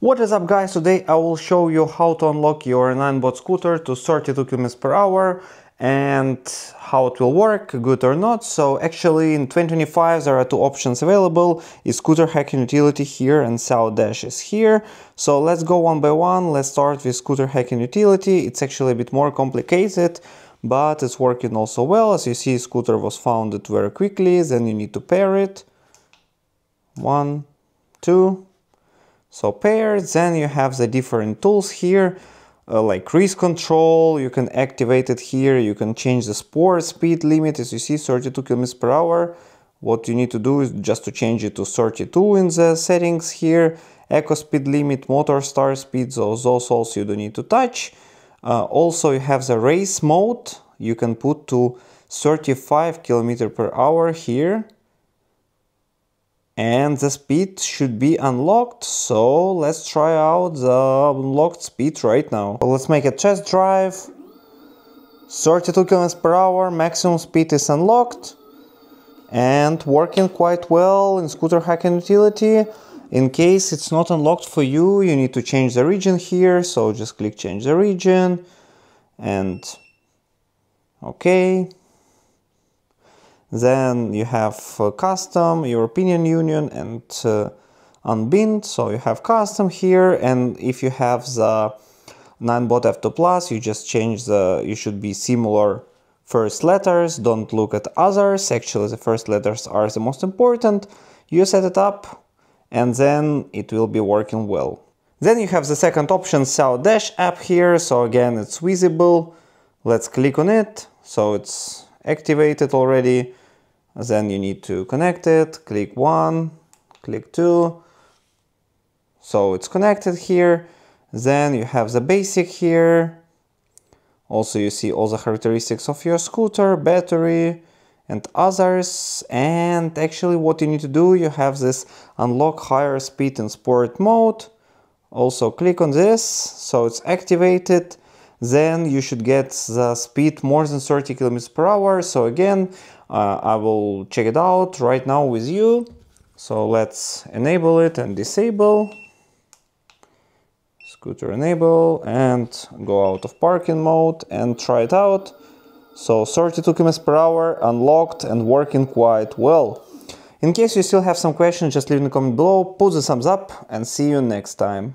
What is up guys, today I will show you how to unlock your Ninebot scooter to 32 km per hour and how it will work, good or not. So actually in 2025 there are two options available, scooter hacking utility here and Dash is here. So let's go one by one, let's start with scooter hacking utility, it's actually a bit more complicated but it's working also well. As you see, scooter was founded very quickly, then you need to pair it. One, two, so pairs, then you have the different tools here, uh, like cruise control, you can activate it here, you can change the sport speed limit, as you see 32 km per hour. What you need to do is just to change it to 32 in the settings here, eco speed limit, motor start speed, those, those also you don't need to touch. Uh, also you have the race mode, you can put to 35 km per hour here and the speed should be unlocked so let's try out the unlocked speed right now. Let's make a test drive. 32 km per hour maximum speed is unlocked. And working quite well in scooter hacking utility. In case it's not unlocked for you you need to change the region here so just click change the region. And okay then you have uh, custom, European Union and uh, unbind. So you have custom here and if you have the Ninebot F2 Plus, you just change the, you should be similar first letters, don't look at others, actually the first letters are the most important. You set it up and then it will be working well. Then you have the second option, Xiaodash app here, so again it's visible. Let's click on it, so it's activated already. Then you need to connect it, click one, click two. So it's connected here. Then you have the basic here. Also you see all the characteristics of your scooter, battery and others. And actually what you need to do, you have this unlock higher speed in sport mode. Also click on this, so it's activated then you should get the speed more than 30 kilometers per hour. So again, uh, I will check it out right now with you. So let's enable it and disable. Scooter enable and go out of parking mode and try it out. So 32 km per hour unlocked and working quite well. In case you still have some questions, just leave in the comment below, put the thumbs up and see you next time.